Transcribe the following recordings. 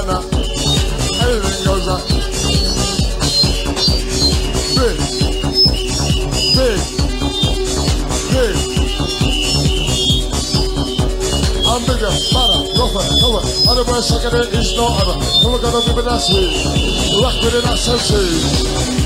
Ghana. Everything goes up. Big, big, big. I'm bigger, better, rougher, tougher. Otherwise, secondary is no other. Never gonna be with us, we. Rock within our senses.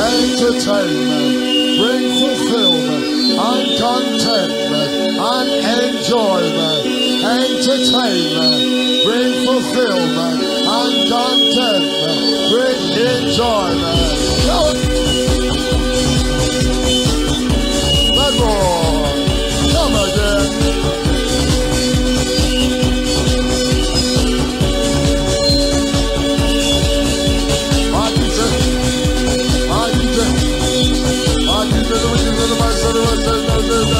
entertainment, bring fulfillment and contentment and enjoyment. Entertainment, bring fulfillment and contentment, bring enjoyment.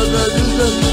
da da da da